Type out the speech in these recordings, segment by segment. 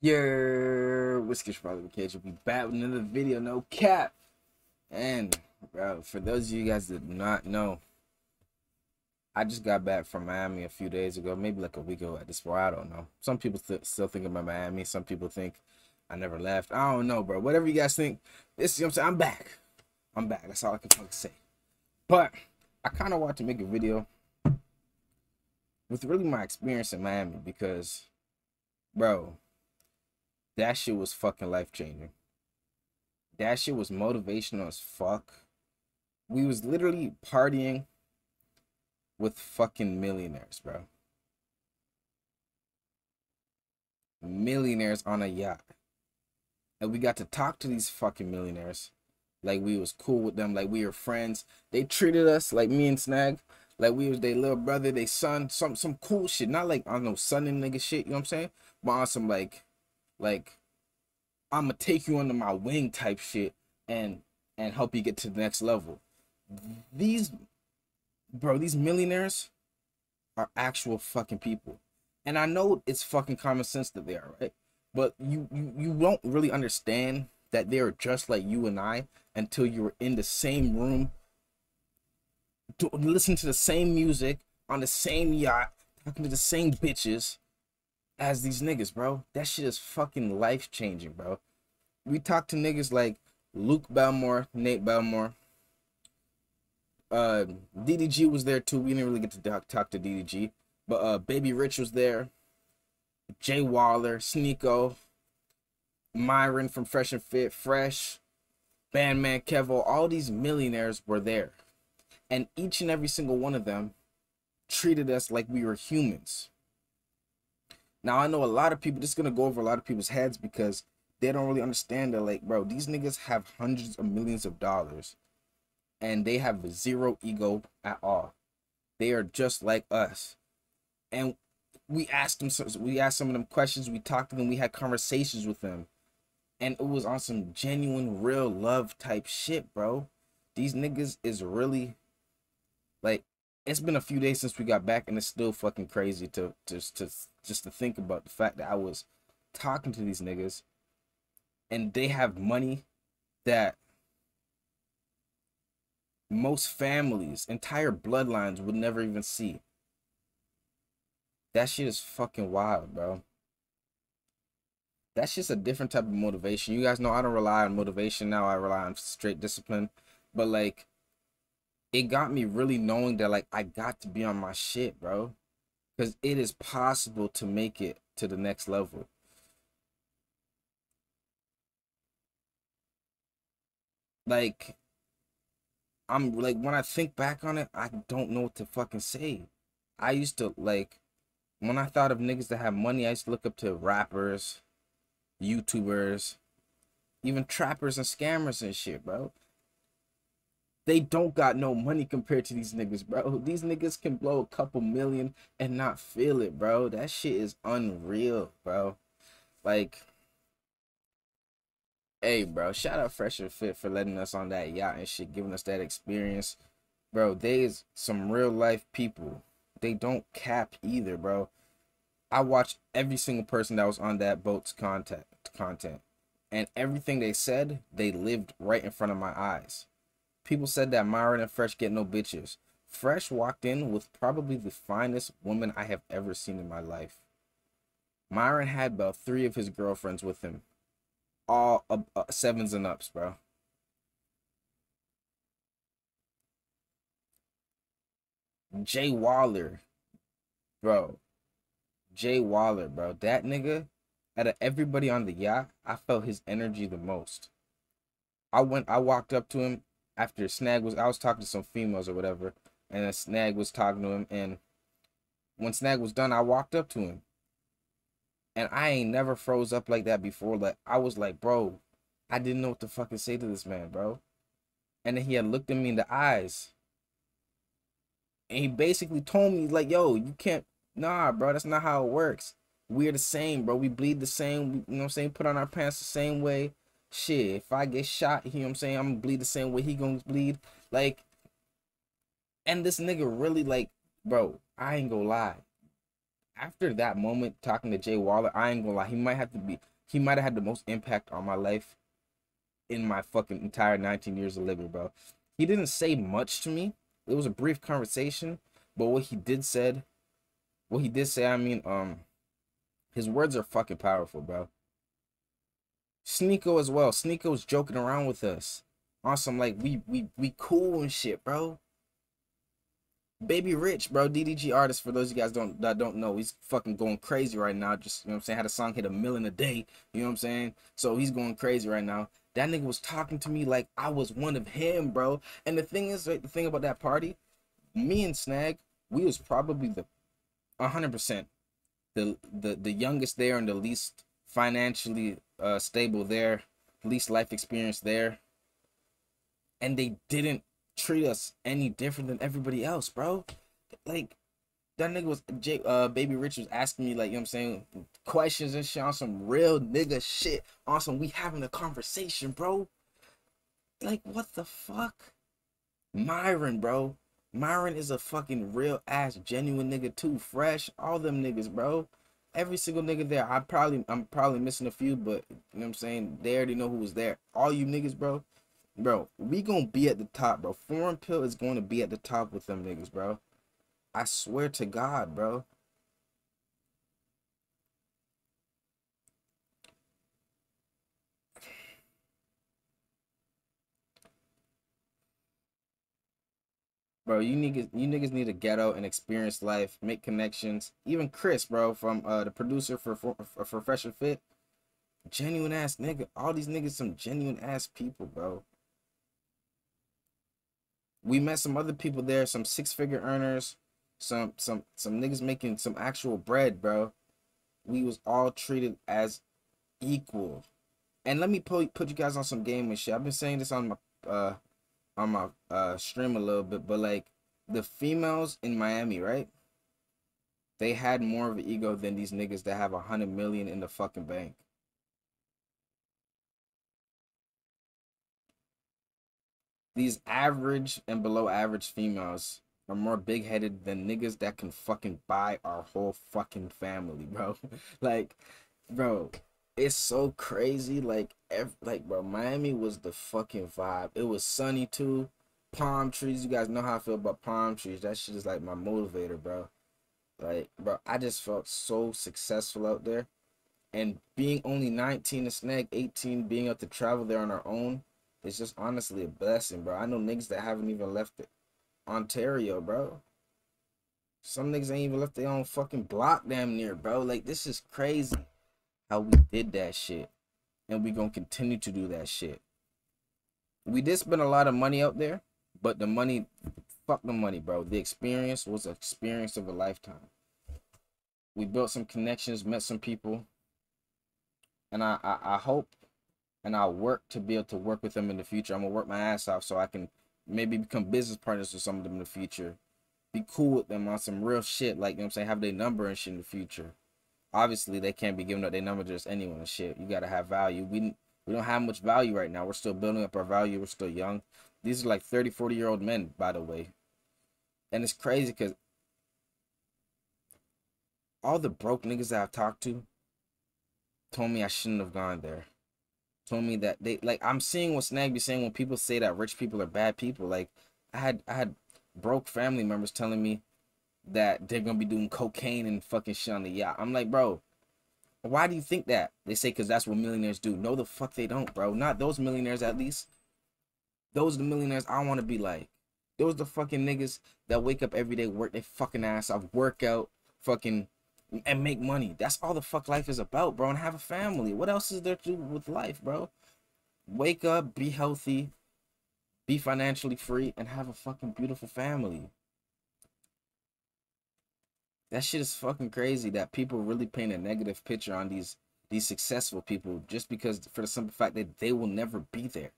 Your whiskey probably the cage will be back with another video, no cap. And bro, for those of you guys that do not know, I just got back from Miami a few days ago, maybe like a week ago at this point. I don't know. Some people th still think about Miami. Some people think I never left. I don't know, bro. Whatever you guys think, this you know I'm saying. I'm back. I'm back. That's all I can fucking say. But I kind of want to make a video with really my experience in Miami because, bro, that shit was fucking life changing. That shit was motivational as fuck. We was literally partying with fucking millionaires, bro. Millionaires on a yacht. And we got to talk to these fucking millionaires. Like we was cool with them, like we were friends. They treated us like me and Snag, like we was their little brother, their son, some some cool shit. Not like on no son and nigga shit, you know what I'm saying? But on some like like I'ma take you under my wing type shit and and help you get to the next level. These bro, these millionaires are actual fucking people. And I know it's fucking common sense that they are, right? But you you, you won't really understand that they're just like you and I until you're in the same room, to listen to the same music on the same yacht, talking to the same bitches as these niggas, bro. That shit is fucking life changing, bro. We talked to niggas like Luke Belmar, Nate Belmar. Uh, DDG was there too. We didn't really get to talk, talk to DDG, but uh, Baby Rich was there. Jay Waller, Sneako, Myron from Fresh and Fit, Fresh, Bandman Kevo, all these millionaires were there. And each and every single one of them treated us like we were humans. Now I know a lot of people, this is gonna go over a lot of people's heads because they don't really understand that like, bro, these niggas have hundreds of millions of dollars and they have zero ego at all. They are just like us. And we asked them we asked some of them questions, we talked to them, we had conversations with them. And it was on some genuine real love type shit, bro. These niggas is really like it's been a few days since we got back and it's still fucking crazy to just to just to think about the fact that I was talking to these niggas and they have money that most families, entire bloodlines would never even see. That shit is fucking wild, bro. That's just a different type of motivation. You guys know I don't rely on motivation now. I rely on straight discipline. But like it got me really knowing that like I got to be on my shit, bro. Cuz it is possible to make it to the next level. Like I'm like when I think back on it, I don't know what to fucking say. I used to like when I thought of niggas that have money, I used to look up to rappers, YouTubers, even trappers and scammers and shit, bro. They don't got no money compared to these niggas, bro. These niggas can blow a couple million and not feel it, bro. That shit is unreal, bro. Like, hey, bro, shout out Fresh and Fit for letting us on that yacht and shit, giving us that experience. Bro, they is some real life people. They don't cap either, bro. I watched every single person that was on that boat's content content. And everything they said, they lived right in front of my eyes. People said that Myron and Fresh get no bitches. Fresh walked in with probably the finest woman I have ever seen in my life. Myron had about three of his girlfriends with him. All uh, uh, sevens and ups, bro. Jay Waller, bro. Jay Waller, bro. That nigga, out of everybody on the yacht, I felt his energy the most. I went, I walked up to him after Snag was, I was talking to some females or whatever, and Snag was talking to him, and when Snag was done, I walked up to him, and I ain't never froze up like that before. Like I was like, bro, I didn't know what to fucking say to this man, bro. And then he had looked at me in the eyes, and he basically told me like, yo, you can't Nah, bro, that's not how it works. We're the same, bro. We bleed the same. You know what I'm saying? Put on our pants the same way. Shit, if I get shot, you know what I'm saying? I'm gonna bleed the same way he gonna bleed. Like, and this nigga really like, bro, I ain't gonna lie. after that moment talking to Jay Waller, I ain't gonna lie, he might have to be he might have had the most impact on my life in my fucking entire 19 years of living, bro. He didn't say much to me. It was a brief conversation, but what he did said, what he did say, I mean, um, his words are fucking powerful, bro. Sneako as well. Sneako's joking around with us. Awesome, like we we we cool and shit, bro. Baby Rich, bro, DDG artist. For those of you guys don't that don't know, he's fucking going crazy right now. Just you know what I'm saying. Had a song hit a million a day. You know what I'm saying. So he's going crazy right now. That nigga was talking to me like I was one of him, bro. And the thing is, right, the thing about that party, me and Snag, we was probably the 100% the the the youngest there and the least financially uh stable there, least life experience there. And they didn't treat us any different than everybody else, bro. Like that nigga was J uh baby Rich was asking me like you know what I'm saying questions and shit on some real nigga shit on some we having a conversation, bro. Like what the fuck? Myron, bro. Myron is a fucking real ass genuine nigga too. Fresh, all them niggas, bro. Every single nigga there. I probably I'm probably missing a few, but you know what I'm saying? They already know who was there. All you niggas, bro bro, we gonna be at the top, bro. Foreign Pill is going to be at the top with them niggas, bro. I swear to God, bro. Bro, you niggas, you niggas need to get out and experience life, make connections. Even Chris, bro, from uh the producer for for, for Fresh and Fit, genuine ass nigga. All these niggas, some genuine ass people, bro we met some other people there, some six figure earners, some some some niggas making some actual bread, bro. We was all treated as equal. And let me put put you guys on some game and shit. I've been saying this on my uh on my uh stream a little bit, but like the females in Miami, right? They had more of an ego than these niggas that have a hundred million in the fucking bank. these average and below average females are more big headed than niggas that can fucking buy our whole fucking family, bro. like, bro, it's so crazy. Like, every, like, bro, Miami was the fucking vibe. It was sunny too. Palm trees. You guys know how I feel about palm trees. That shit is like my motivator, bro. Like, bro, I just felt so successful out there. And being only 19 to snag 18, being able to travel there on our own, it's just honestly a blessing, bro. I know niggas that haven't even left it. Ontario, bro. Some niggas ain't even left their own fucking block damn near, bro. Like, this is crazy how we did that shit. And we gonna continue to do that shit. We did spend a lot of money out there, but the money, fuck the money, bro. The experience was an experience of a lifetime. We built some connections, met some people. And I, I, I hope and I'll work to be able to work with them in the future. I'm gonna work my ass off so I can maybe become business partners with some of them in the future. Be cool with them on some real shit, like you know what I'm saying, have their number and shit in the future. Obviously they can't be giving up their number to just anyone and shit. You gotta have value. We we don't have much value right now. We're still building up our value, we're still young. These are like 30, 40 year old men, by the way. And it's crazy because all the broke niggas that I've talked to told me I shouldn't have gone there told me that they like I'm seeing what Snag be saying when people say that rich people are bad people. Like I had I had broke family members telling me that they're gonna be doing cocaine and fucking shit on the yacht. I'm like, bro, why do you think that? They say because that's what millionaires do. No, the fuck they don't, bro. Not those millionaires, at least. Those are the millionaires I want to be like. Those are the fucking niggas that wake up every day, work their fucking ass off, work out, fucking and make money. That's all the fuck life is about, bro. And have a family. What else is there to do with life, bro? Wake up, be healthy, be financially free, and have a fucking beautiful family. That shit is fucking crazy that people really paint a negative picture on these these successful people just because for the simple fact that they will never be there.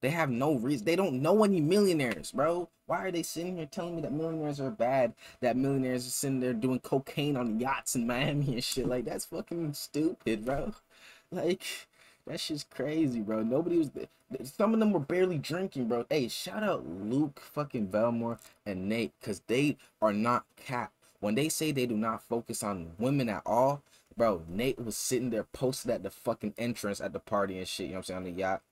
They have no reason. They don't know any millionaires, bro. Why are they sitting here telling me that millionaires are bad? That millionaires are sitting there doing cocaine on yachts in Miami and shit. Like that's fucking stupid, bro. Like that shit's crazy, bro. Nobody was. Some of them were barely drinking, bro. Hey, shout out Luke, fucking Belmar, and Nate, cause they are not cap. When they say they do not focus on women at all, bro, Nate was sitting there posted at the fucking entrance at the party and shit, you know what I'm saying, on the yacht.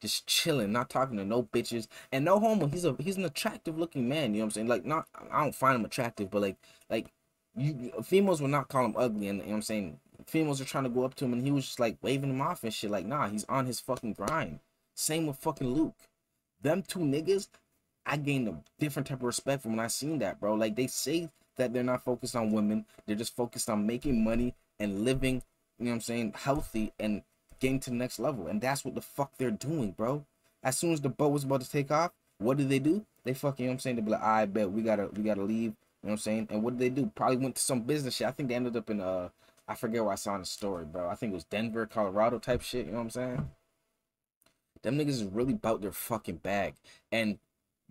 Just chilling, not talking to no bitches. And no homo. He's a he's an attractive looking man, you know what I'm saying? Like not I don't find him attractive, but like like you females will not call him ugly and you know what I'm saying? Females are trying to go up to him and he was just like waving him off and shit. Like, nah, he's on his fucking grind. Same with fucking Luke. Them two niggas, I gained a different type of respect from when I seen that, bro. Like they say that they're not focused on women, they're just focused on making money and living, you know what I'm saying, healthy and getting to the next level. And that's what the fuck they're doing, bro. As soon as the boat was about to take off, what did they do? They fucking, you know what I'm saying? They be like, I bet we gotta we gotta leave. You know what I'm saying? And what did they do? Probably went to some business shit. I think they ended up in uh I forget where I saw in the story, bro. I think it was Denver, Colorado type shit, you know what I'm saying? Them niggas is really about their fucking bag. And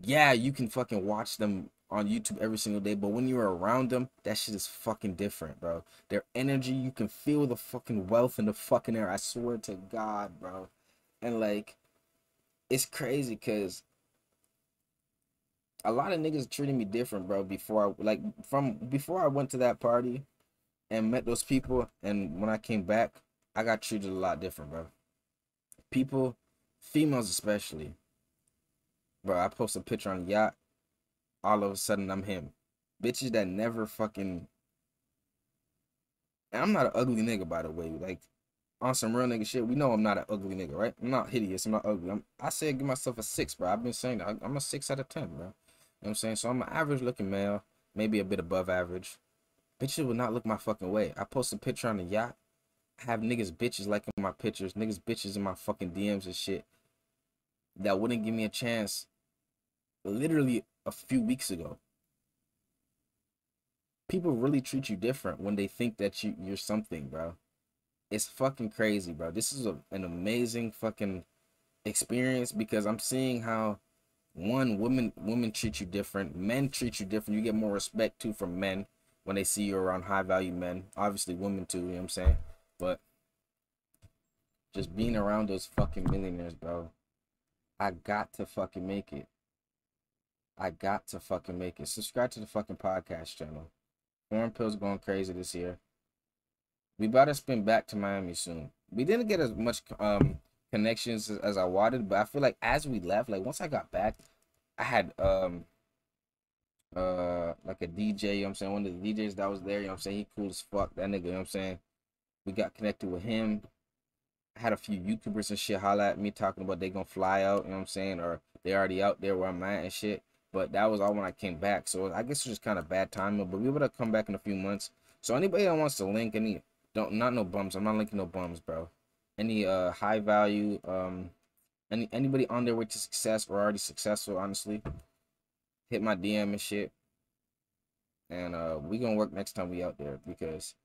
yeah, you can fucking watch them on YouTube every single day, but when you're around them, that shit is fucking different, bro. Their energy, you can feel the fucking wealth in the fucking air. I swear to God, bro. And like, it's crazy because a lot of niggas treated me different, bro. Before I like from before I went to that party and met those people, and when I came back, I got treated a lot different, bro. People, females especially, bro. I post a picture on yacht all of a sudden I'm him. Bitches that never fucking. And I'm not an ugly nigga, by the way. Like, on some real nigga shit, we know I'm not an ugly nigga, right? I'm not hideous. I'm not ugly. I'm, I say give myself a six, bro. I've been saying that. I'm a six out of ten, bro. You know what I'm saying? So I'm an average looking male, maybe a bit above average. Bitches would not look my fucking way. I post a picture on the yacht. I have niggas bitches liking my pictures, niggas bitches in my fucking DMs and shit. That wouldn't give me a chance literally a few weeks ago. People really treat you different when they think that you you're something, bro. It's fucking crazy, bro. This is a, an amazing fucking experience because I'm seeing how one women women treat you different, men treat you different. You get more respect too from men when they see you around high value men. Obviously women too, you know what I'm saying? But just being around those fucking millionaires, bro. I got to fucking make it. I got to fucking make it. Subscribe to the fucking podcast channel. Foreign Pills going crazy this year. We about to spin back to Miami soon. We didn't get as much um connections as, I wanted, but I feel like as we left, like once I got back, I had um uh like a DJ, you know what I'm saying? One of the DJs that was there, you know what I'm saying? He cool as fuck. That nigga, you know what I'm saying? We got connected with him. I had a few YouTubers and shit holla at me talking about they gonna fly out, you know what I'm saying? Or they already out there where I'm at and shit. But that was all when I came back. So I guess it's just kind of bad timing. But we would have come back in a few months. So anybody that wants to link any don't not no bums. I'm not linking no bums, bro. Any uh high value um any anybody on their way to success or already successful, honestly, hit my DM and shit. And uh we gonna work next time we out there because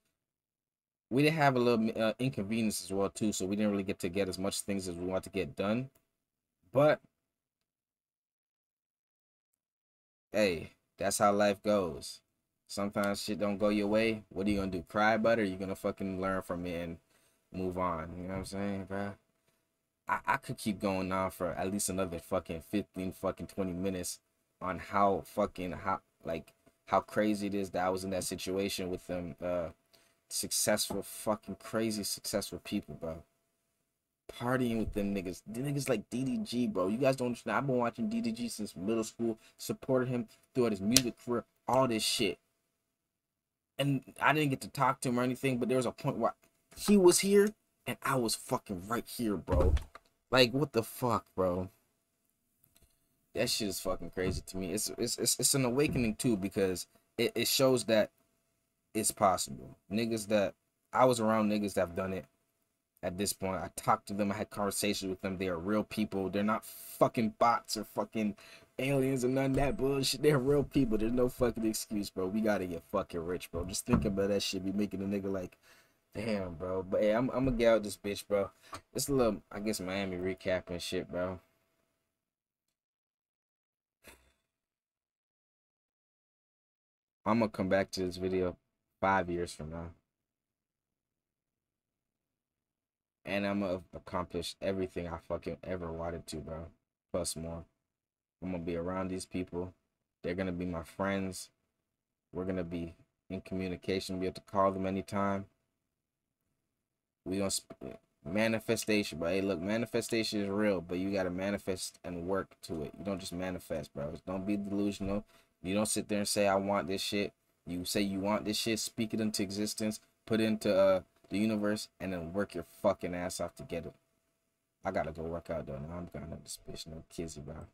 we did have a little uh, inconvenience as well too, so we didn't really get to get as much things as we want to get done. But hey, that's how life goes. Sometimes shit don't go your way. What are you gonna do? Cry about it? Or you gonna fucking learn from it and move on? You know what I'm saying, bro? I, I could keep going on for at least another fucking 15 fucking 20 minutes on how fucking how like how crazy it is that I was in that situation with them uh successful fucking crazy successful people, bro partying with them niggas. The niggas like DDG, bro. You guys don't understand. I've been watching DDG since middle school, supported him throughout his music career, all this shit. And I didn't get to talk to him or anything, but there was a point where he was here and I was fucking right here, bro. Like, what the fuck, bro? That shit is fucking crazy to me. It's it's it's, it's an awakening too because it, it shows that it's possible. Niggas that I was around niggas that have done it at this point. I talked to them, I had conversations with them. They are real people. They're not fucking bots or fucking aliens or none of that bullshit. They're real people. There's no fucking excuse, bro. We gotta get fucking rich, bro. Just think about that shit. Be making a nigga like, damn, bro. But hey, I'm, I'm gonna get out this bitch, bro. It's a little, I guess, Miami recap and shit, bro. I'm gonna come back to this video five years from now. And I'm gonna accomplish everything I fucking ever wanted to, bro. Plus more. I'm gonna be around these people. They're gonna be my friends. We're gonna be in communication. Be able to call them anytime. We don't sp- manifestation, but hey, look, manifestation is real, but you gotta manifest and work to it. You don't just manifest, bro. Don't be delusional. You don't sit there and say I want this shit. You say you want this shit, speak it into existence, put into uh, the universe, and then work your fucking ass off to get it. I gotta go work out though. Now I'm going to this bitch, no kizzy, bro.